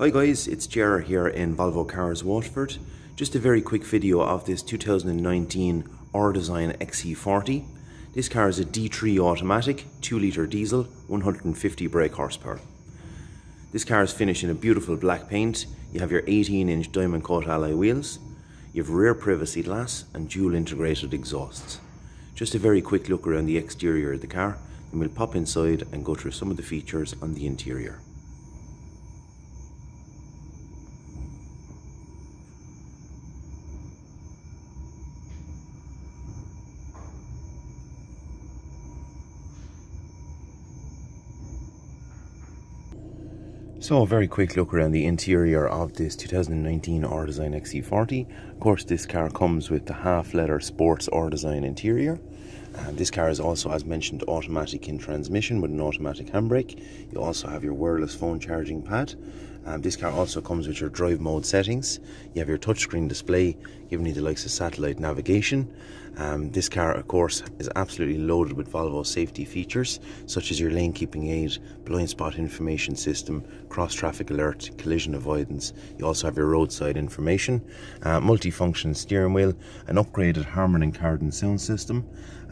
Hi guys, it's Ger here in Volvo Cars Waterford. Just a very quick video of this 2019 R Design XC40. This car is a D3 automatic, 2 litre diesel, 150 brake horsepower. This car is finished in a beautiful black paint. You have your 18 inch diamond cut alloy wheels. You have rear privacy glass and dual integrated exhausts. Just a very quick look around the exterior of the car and we'll pop inside and go through some of the features on the interior. So a very quick look around the interior of this 2019 R Design XC40. Of course this car comes with the half leather sports R Design interior. Um, this car is also, as mentioned, automatic in transmission with an automatic handbrake. You also have your wireless phone charging pad. Um, this car also comes with your drive mode settings. You have your touchscreen display giving you the likes of satellite navigation. Um, this car, of course, is absolutely loaded with Volvo safety features such as your lane keeping aid, blind spot information system, cross traffic alert, collision avoidance. You also have your roadside information, uh, multifunction steering wheel, an upgraded Harman and Kardon sound system,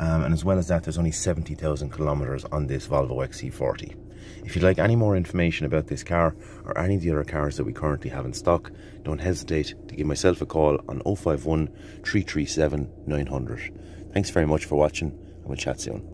um, and as well as that, there's only 70,000 kilometers on this Volvo XC40. If you'd like any more information about this car or any of the other cars that we currently have in stock, don't hesitate to give myself a call on 051 337 900. Thanks very much for watching and we'll chat soon.